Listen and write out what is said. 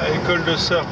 à l'école de surf.